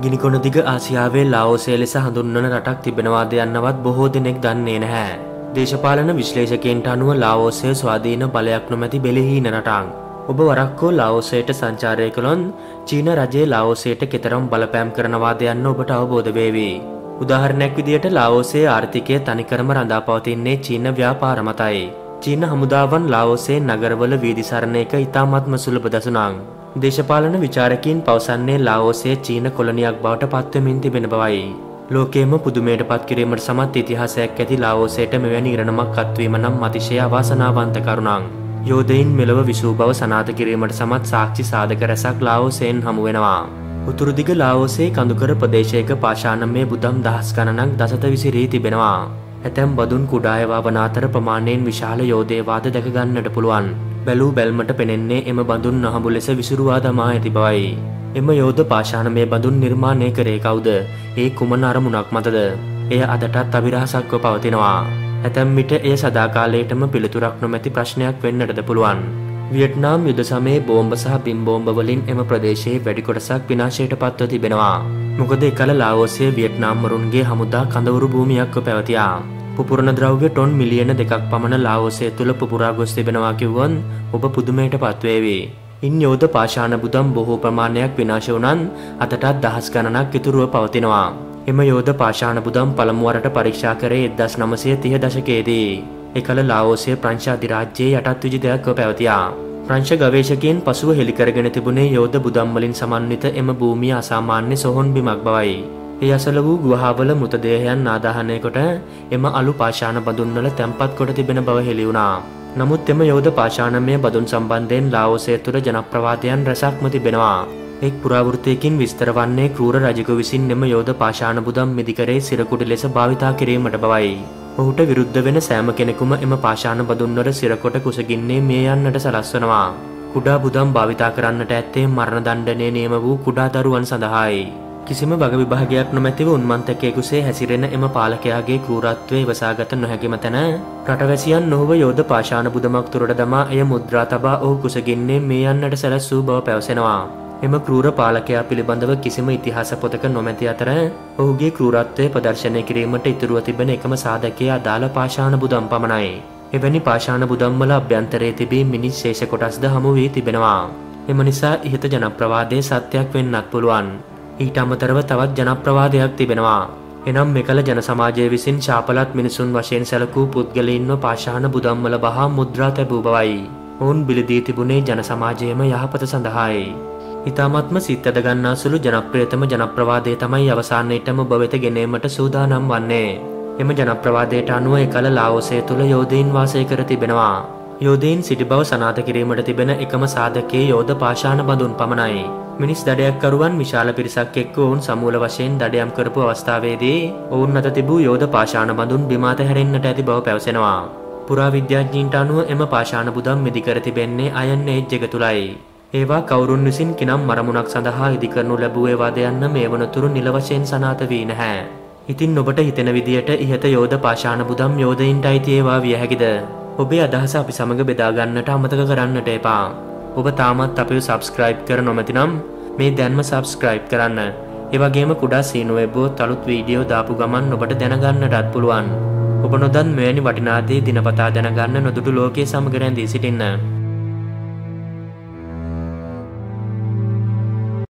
ගිනිකොන දිග ආසියාවේ ලාෝසය ලෙස හඳුන්වන රටක් තිබෙනවාද යන්නවත් බොහෝ දෙනෙක් දන්නේ නැහැ. දේශපාලන විශ්ලේෂකයන්ට අනුව ලාෝසය ස්වාධීන බලයක් නොමැති බෙලිහීන රටං. ඔබ වරක්කෝ ලාෝසයට සංචාරය කළොන් චීන රජයේ ලාෝසයට කෙතරම් බලපෑම් කරනවාද යන්න ඔබට අවබෝධ වේවී. උදාහරණයක් විදියට ලාෝසේ ආර්ථිකය තනිකරම රඳා පවතින්නේ චීන ව්‍යාපාර මතයි. චීන හමුදාවන් ලාෝසේ නගරවල වීදිසරණ එක ඉතාමත්ම සුලභ දසුනං. දේශපාලන විචාරකින් පවසන්නේ ලාෝසේ චීන කොලනියක් බවට පත්වමින් තිබෙන බවයි. ලෝකේම පුදුමයට පත් කිරීමට සමත් ඉතිහාසයක් ඇති ලාෝසයට මෙවැනි ඉරණමක් අත්වීම නම් අතිශය අවාසනාවන්ත කරුණං. යෝධයින් මෙලව විසූ බව සනාත කිරීමට සමත් සාක්ෂි සාධක රැසක් ලාෝසයෙන් හමුවෙනවා. උතුරුදිග ලාෝසේ කඳුකර ප්‍රදේශයක පාශානමය බුදම් දහස් ගණනක් දසත විසිරී තිබෙනවා. ඇතැම් බදුන් කුඩායවා වනාතර ප්‍රමාණයෙන් විශාල යෝධයවාද දැකගන්නට පුළුවන්. බැලූ බැල්මට පෙනෙන්නේ එම බඳුන් නහඹු ලෙස විසුරුවා දමා ඇති බවයි. එම යෝධ පාශානමය බඳුන් නිර්මාණය කරේ කවුද ඒ කුමන අරමුණක් මතද. එය අදටත් අවිරහසක්ව පවතිනවා. ඇතැම් විට එය සදාකාලයටම පිළිතුරක් නොමැති ප්‍රශ්නයක් වෙන්නටද පුළුවන්. වියට්නාම් යුද සමේ බෝම්බ සහ පිම්බෝම්බවලින් එම ප්‍රදේශයේ වැඩි කොටසක් විනාශයට පත්ව තිබෙනවා. මොකද එකල ලාවෝසය වියට්නාම්මරුන්ගේ හමුදා කඳවුරු භූමියක්ව පැවතියා. පුපුරණ ද්‍රව්‍ය ටොන් මිලියන දෙකක් පමණ ලාවෝසය තුළ පුරා ගොස් තිබෙනවා කිව්වන් ඔබ පුදුමයට පත්වේවේ. ඉන් යෝධ පාශාන බුදම් බොහෝ ප්‍රමාණයක් විනාශ වනන් අතටත් දහස් ගණනක් ඉතුරුව පවතිනවා. එම යෝධ පාශාන බුදම් පළමුුවරට පරීක්ෂා කරේ එදස් නමසය තිය දශකයේදී. එකල ලාවෝසය ප්‍රංශ අධිරාජ්‍යයේ යටත් විජිතයක්ව පැවතියා. ප්‍රංශ ගවේශකයෙන් පසුව හෙළිකරගෙන තිබුණේ යෝධ බුදම්වලින් සමන්විත එම භූමිය අසාමාන්‍ය සොහොන් බිමක් බවයි. ඒ අසල වූ ගුවහාවල මෘතදේහයන් ආදාහනය කොට එම අලු පාශාන බඳුන්වල තැන්පත් කොට තිබෙන බව හෙළිවුණා. නමුත් එම යෝධ පාශානමය බදුන් සම්බන්ධයෙන් ලාවෝසය තුළ ජනප්‍රවාදයන් රැසක්ම තිබෙනවා. එක් පුරාවෘතයකින් විස්තර වන්නේ කරූර රජකු විසින් එම යෝධ පාශාන බුදම් මිදිකරේ සිරකුඩි ලෙස භාවිතා කිරීමට බවයි. ඔහුට විරුද්ධ වෙන සෑම කෙනෙකුම එම පාශාන බදුන්වල සිරකොට කුසගින්නේ මේ යන්නට සලස්වනවා. කුඩා බුදම් භාවිතා කරන්නට ඇත්තේ මරණ දණ්ඩනය නියම වූ කුඩා දරුවන් සඳහායි. කිසිම වග විභාගයක් නොමැතිව උන්මන්තකයෙකුසේ හැසිරෙන එම පාලකයාගේ කෘරත්වය වසාගත නොහැකිම තැන රටවැසියන් නොහව යෝධ පාශාන බුදමක් තුරට දමා එය මුද්‍රා තබා ඔහු කුසගින්නේ මේ යන්නට සැලැස්සූ බව පැවසෙනවා. එම කරූර පාලකයා පිළිබඳව කිසිම ඉතිහාස පොතක නොමැති අතර ඔහුගේ කෘරත්වය ප්‍රදර්ශනය කිරීමට ඉතුරුව තිබෙන එකම සාධකය අදාළ පාශාන බුදම් පමණයි. එවැනි පාශාන බුදම්වල අභ්‍යන්තරයේ තිබී මිනිස් ශේෂ කොටස්ද හමු වී තිබෙනවා. එම නිසා ඉහත ජනප්‍රවාදය සත්‍යයක් වෙන්නත් පුළුවන්. ඊට අමතරව තවත් ජනප්‍රවාදයක් තිබෙනවා. එනම් මෙකල ජන සමාජය විසින් ශාපලත් මිනිසුන් වශයෙන් සැලකූ පුද්ගලයින්ව පාශාන බුදම්මල බහා මුද්‍රා තැබූ බවයි. ඔවුන් බිලිදී තිබුණේ ජන සමාජයම යහපත සඳහායි. ඉතාමත්ම සිත් අදගන්නා සුළු ජනප්‍රයතම ජනප්‍රවාදය තමයි අවසානයටම බවෙත ගෙනීමට සූදානම් වන්නේ. එම ජනප්‍රවාදයට අනුව එකල ලාවෝසය තුළ යෝධීන් වාසය කර තිබෙනවා. යෝධීන් සිටි බව සනාත කිරීමට තිබෙන එකම සාධකයේ යෝධ පාශාන බඳුන් පමණයි. මිනිස් දඩයක්කරුවන් විශාල පිරිසක් එක්ක ඔවුන් සමූල වශයෙන් දඩයම් කරපු අවස්ථාවේදී ඔවුන් අත තිබූ යෝධ පාශාන බඳුන් බිමාත හැරෙන්න්නට ඇති බව පැවසෙනවා. පුරා විද්‍යාඥීන්ට අනුව එම පාශාන බුදම් මිදිකර තිබෙන්නේ අයන්න එජ්ජක තුළයි. ඒවා කවුරුන් විසින් කිනම් මරමුණක් සඳහා ඉදිකරනු ලැබුවේවාද යන්න මේ වනතුරු නිලවශයෙන් සනාත වී නැහැ. ඉතින් ඔබට හිතෙන විදියට ඉහත යෝධ පාශාන බුදම් යෝධයින්ට අයිතියේවා විය හැකිද. ඔබේ අදහස අපි සමඟ බෙදාගන්නට අමතක කරන්නට එපා. ඔබ තාමත් අපිව සබස්ක්‍රයිබ් කර නොමැතිනම් මේ දැන්ම සබස්ක්‍රයිබ් කරන්න ඒවගේම කුඩා සීනුවබෝ තළුත් වීඩියෝ දාපු ගමන් ඔබට දැනගන්නටත් පුළුවන් ඔබ නොදන් මෙවැනි වටිනාදේ දිනපතා දැනගන්න නොදුටු ලෝකයේ සමගරැන්දී සිටින්න